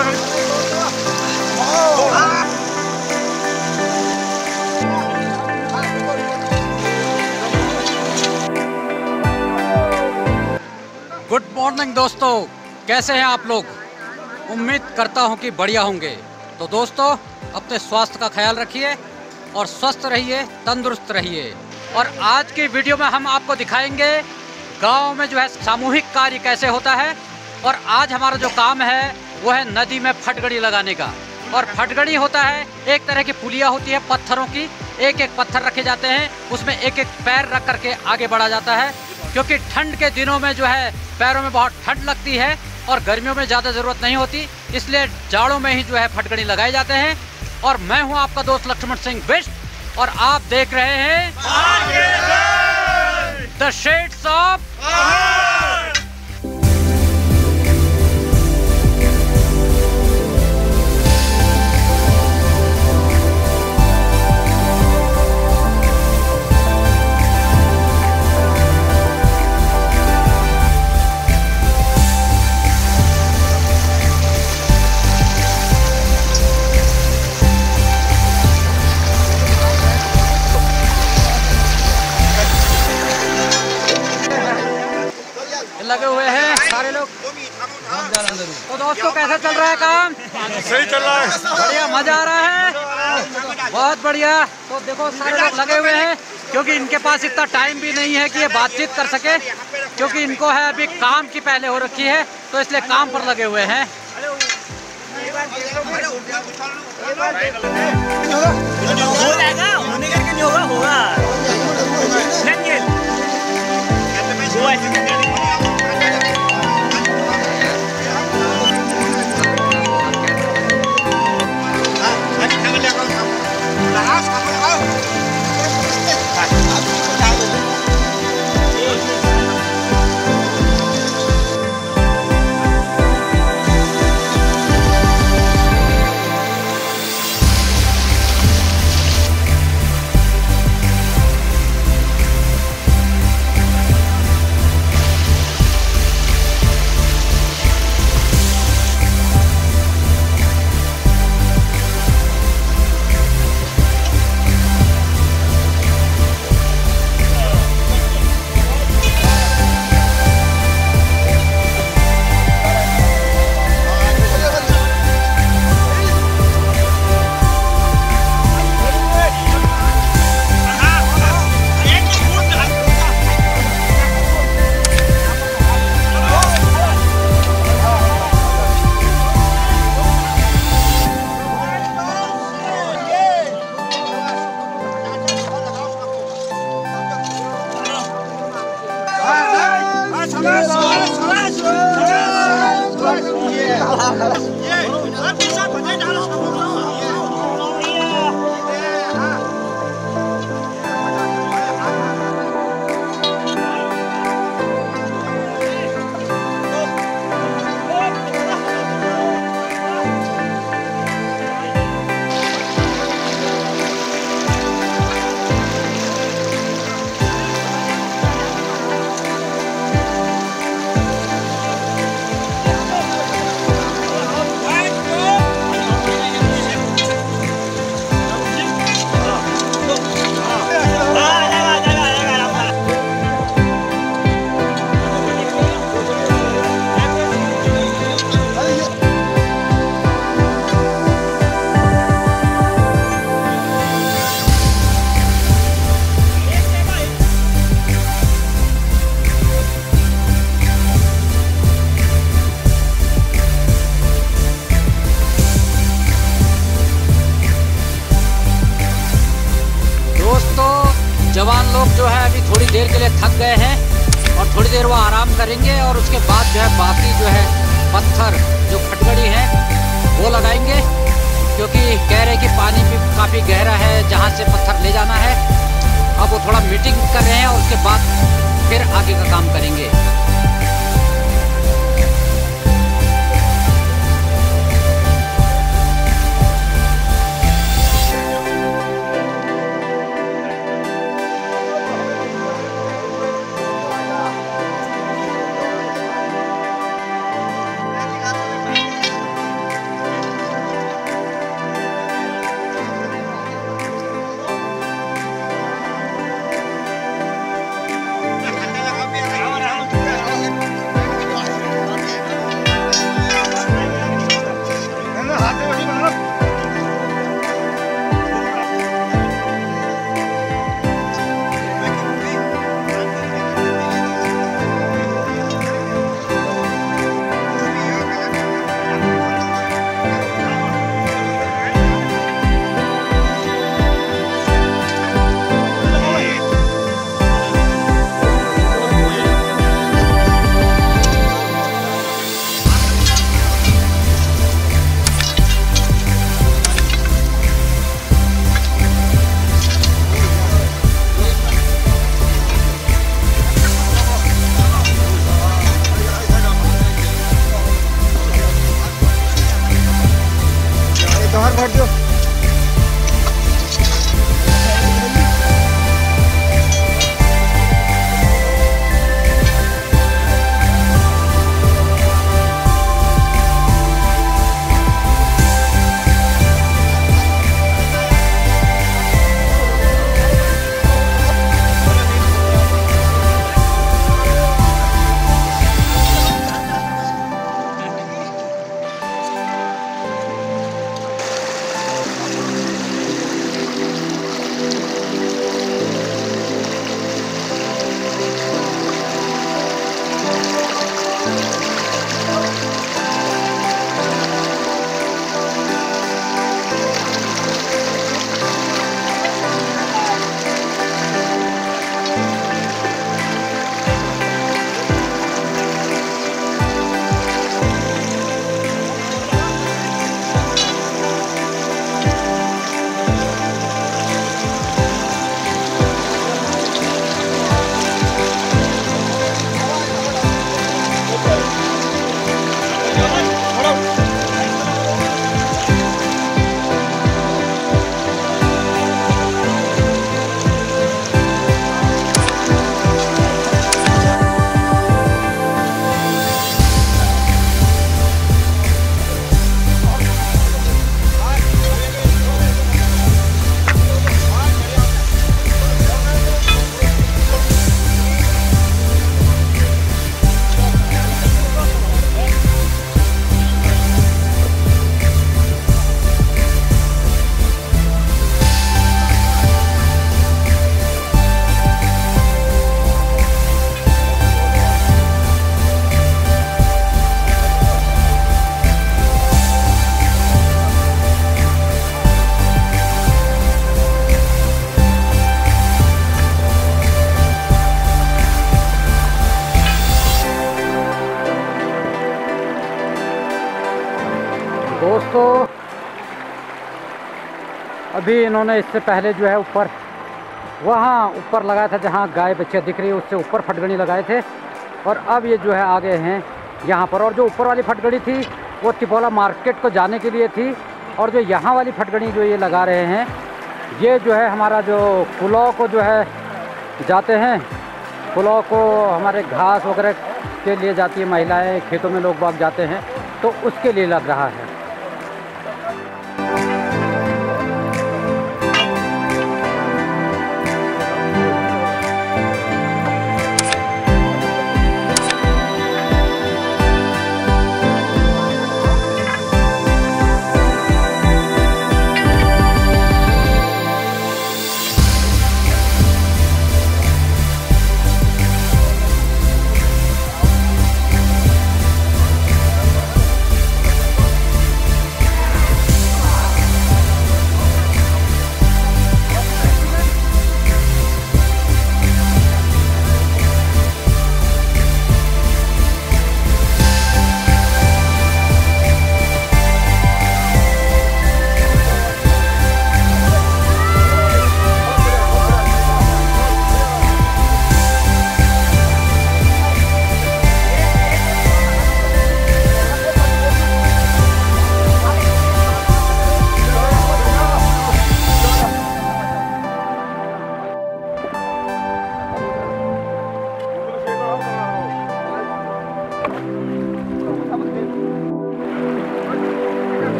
Good morning दोस्तों। कैसे हैं आप लोग? उम्मीद करता हूँ कि बढ़िया होंगे। तो दोस्तों, अपने स्वास्थ्य का ख्याल रखिए और स्वस्थ रहिए, तंदुरुस्त रहिए। और आज की वीडियो में हम आपको दिखाएँगे गाँव में जो है सामूहिक कार्य कैसे होता है। और आज हमारा जो काम है वो है नदी में फटगड़ी लगाने का। और फटगड़ी होता है एक तरह की पुलिया होती है पत्थरों की। एक एक पत्थर रखे जाते हैं उसमें एक एक पैर रख करके आगे बढ़ा जाता है। क्योंकि ठंड के दिनों में जो है पैरों में बहुत ठंड लगती है और गर्मियों में ज़्यादा ज़रूरत नहीं होती इसलिए जाड़ों में ही जो है फटगड़ी लगाए जाते हैं। और मैं हूँ आपका दोस्त लक्ष्मण सिंह बिष्ट और आप देख रहे हैं द शेड्स ऑफ़ कैसा चल रहा है काम? सही चल रहा है। बढ़िया मज़ा आ रहा है? बहुत बढ़िया। तो देखो सारे लोग लगे हुए हैं क्योंकि इनके पास इतना टाइम भी नहीं है कि ये बातचीत कर सके क्योंकि इनको है अभी काम की पहले हो रखी है तो इसलिए काम पर लगे हुए हैं। हो जाएगा होने करके नहीं होगा होगा वो ऐसे मीटिंग कर रहे हैं और उसके बाद फिर आगे का काम करेंगे। अभी इन्होंने इससे पहले जो है ऊपर, वहाँ ऊपर लगाया था जहाँ गाय बच्चे दिख रही है, उससे ऊपर फटगड़ी लगाए थे। और अब ये जो है आ गए हैं यहाँ पर। और जो ऊपर वाली फटगड़ी थी, वो तिपोला मार्केट को जाने के लिए थी। और जो यहाँ वाली फटगड़ी जो ये लगा रहे हैं, ये जो है हमारा जो पुलाव को जो है जाते हैं। पुलाव को हमारे घास वगैरह के लिए जाती है, महिलाएँ, खेतों में लोग बाग जाते हैं तो उसके लिए लग रहा है।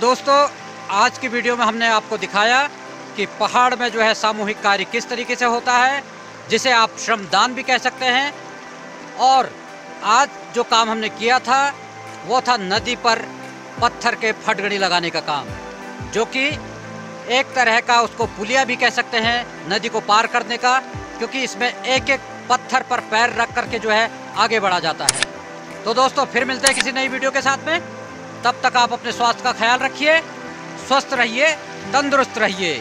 दोस्तों, आज की वीडियो में हमने आपको दिखाया कि पहाड़ में जो है सामूहिक कार्य किस तरीके से होता है, जिसे आप श्रमदान भी कह सकते हैं। और आज जो काम हमने किया था, वो था नदी पर पत्थर के फटगड़ी लगाने का काम, जो कि एक तरह का उसको पुलिया भी कह सकते हैं, नदी को पार करने का, क्योंकि इसमें एक एक पत्थर पर पैर रख करके जो है आगे बढ़ा जाता है। तो दोस्तों, फिर मिलते हैं किसी नई वीडियो के साथ में। तब तक आप अपने स्वास्थ्य का ख्याल रखिए स्वस्थ रहिए तंदुरुस्त रहिए।